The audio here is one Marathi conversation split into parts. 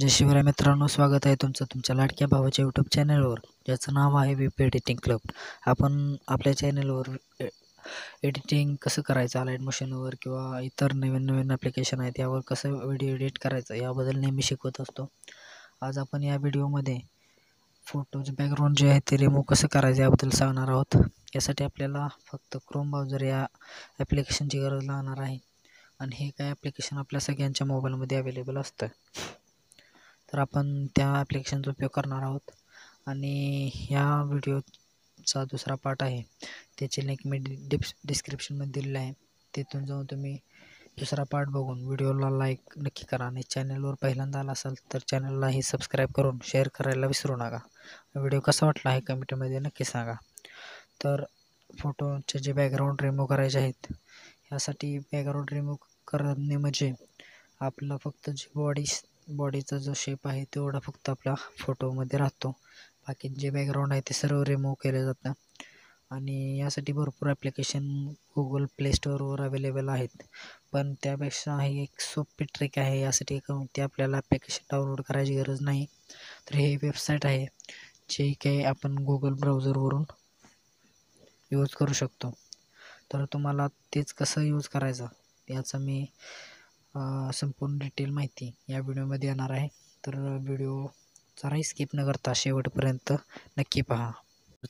जय शिवराय मित्रांनो स्वागत आहे तुमचं तुमच्या लाडक्या भावाच्या यूट्यूब चॅनलवर ज्याचं नाव आहे विप एडिटिंग क्लब आपण आपल्या चॅनलवर एडिटिंग कसं करायचं लाइट मशीनवर किंवा इतर नवीन नवीन ॲप्लिकेशन आहेत यावर कसं व्हिडिओ एडिट करायचं याबद्दल नेहमी शिकवत असतो. आज आपण या व्हिडिओमध्ये फोटोज बॅकग्राऊंड जे आहे ते रिमूव्ह कसं करायचं याबद्दल सांगणार आहोत. यासाठी आपल्याला फक्त क्रोम ब्राउझर या ॲप्लिकेशनची गरज लागणार आहे. आणि हे काय ॲप्लिकेशन आपल्या सगळ्यांच्या मोबाईलमध्ये अवेलेबल असतं. तर आपण त्या ॲप्लिकेशनचा उपयोग करणार आहोत. आणि ह्या व्हिडिओचा दुसरा पार्ट आहे. त्याची लिंक मी डिप्स डिस्क्रिप्शनमध्ये दिलेलं आहे. तिथून जाऊन तुम्ही दुसरा पार्ट बघून व्हिडिओला लाईक नक्की करा. आणि चॅनलवर पहिल्यांदा आला असाल तर चॅनललाही सबस्क्राईब करून शेअर करायला विसरू नका. व्हिडिओ कसा वाटला आहे कमेंटमध्ये नक्की सांगा. तर फोटोचे जे बॅकग्राऊंड रिमूव्ह करायचे आहेत ह्यासाठी बॅकग्राऊंड रिमूव्ह करणे म्हणजे आपलं फक्त जी बॉडी बॉडीचा जो शेप आहे तेवढा फक्त आपला फोटोमध्ये राहतो. बाकी जे बॅकग्राऊंड आहे ते सर्व रिमूव्ह केले जातं आणि यासाठी भरपूर ॲप्लिकेशन गुगल प्ले स्टोअरवर अवेलेबल आहेत. पण त्यापेक्षा ही एक सोपी ट्रिक आहे. यासाठी ते आपल्याला ॲप्लिकेशन डाउनलोड करायची गरज नाही. तर हे वेबसाईट आहे जे काही आपण गुगल ब्राउझरवरून यूज करू शकतो. तर तुम्हाला तेच कसं यूज करायचं याचा मी संपूर्ण डिटेल माहिती या व्हिडिओमध्ये येणार आहे. तर व्हिडिओ जराही स्किप न करता शेवटपर्यंत नक्की पहा.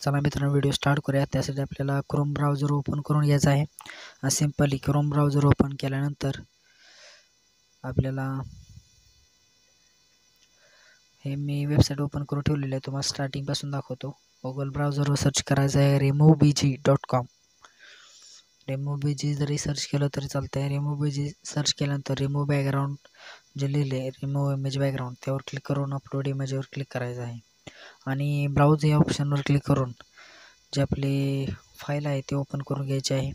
चला मित्रांनो व्हिडिओ स्टार्ट करूया. त्यासाठी आपल्याला क्रोम ब्राउझर ओपन करून घ्यायचं आहे. सिम्पली क्रोम ब्राउझर ओपन केल्यानंतर आपल्याला हे मी वेबसाईट ओपन करून ठेवलेलं आहे. तुम्हाला स्टार्टिंगपासून दाखवतो. गुगल ब्राउझरवर सर्च करायचं आहे remove B G dot com remove BG जरी सर्च केलं तरी चालतं आहे रेमो बी सर्च केल्यानंतर रिमूव्ह बॅकग्राऊंड जे लिहिले रिमूव्ह इमेज बॅकग्राऊंड त्यावर क्लिक करून अपलोड इमेजवर क्लिक करायचं आहे. आणि ब्राउज या ऑप्शनवर क्लिक करून जे आपली फाईल आहे ते ओपन करून घ्यायची आहे.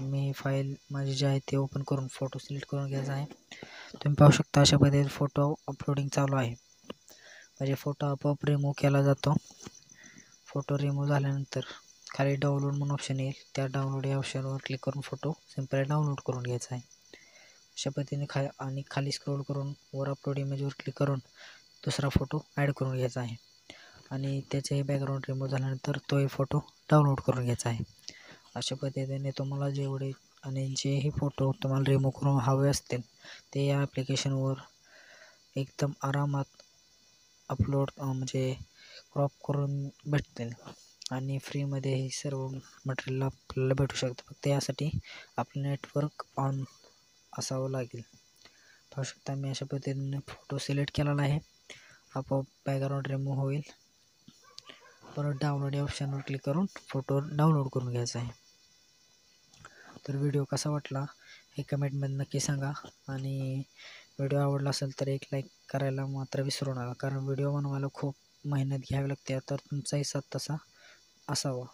मी फाईल माझी जे आहे ते ओपन करून फोटो सिलेक्ट करून घ्यायचा आहे. तुम्ही पाहू शकता अशा पद्धतीने फोटो अपलोडिंग चालू आहे. म्हणजे फोटो आपोआप रिमूव्ह केला जातो. फोटो रिमूव्ह झाल्यानंतर खाली डाउनलोड म्हणून ऑप्शन येईल. त्या डाउनलोड या ऑप्शनवर क्लिक करून फोटो सिम्पली डाउनलोड करून घ्यायचा आहे. अशा पद्धतीने खा आणि खाली स्क्रोल करून वर अपलोड इमेजवर क्लिक करून दुसरा फोटो ॲड करून घ्यायचा आहे. आणि त्याचेही बॅकग्राऊंड रिमूव्ह झाल्यानंतर तोही फोटो डाउनलोड करून घ्यायचा आहे. अशा पद्धतीने तुम्हाला जेवढे आणि जेही फोटो तुम्हाला रिमूव्ह करून हवे असतील ते या ॲप्लिकेशनवर एकदम आरामात अपलोड म्हणजे क्रॉप करून भेटतील. आणि फ्रीमध्ये हे सर्व मटेरियल आपल्याला भेटू शकतं. फक्त यासाठी आपलं नेटवर्क ऑन असावं लागेल. पाहू शकता मी अशा पद्धतीने फोटो सिलेक्ट केलेला आहे. आपोआप बॅकग्राऊंड रिमूव्ह होईल. परत डाउनलोड या ऑप्शनवर क्लिक करून फोटो डाउनलोड करून घ्यायचा आहे. तर व्हिडिओ कसा वाटला हे कमेंटमध्ये नक्की सांगा. आणि व्हिडिओ आवडला असेल तर एक लाईक करायला मात्र विसरू नका. कारण व्हिडिओ बनवायला खूप मेहनत घ्यावी लागते. तर तुमचाही साथ तसा असावा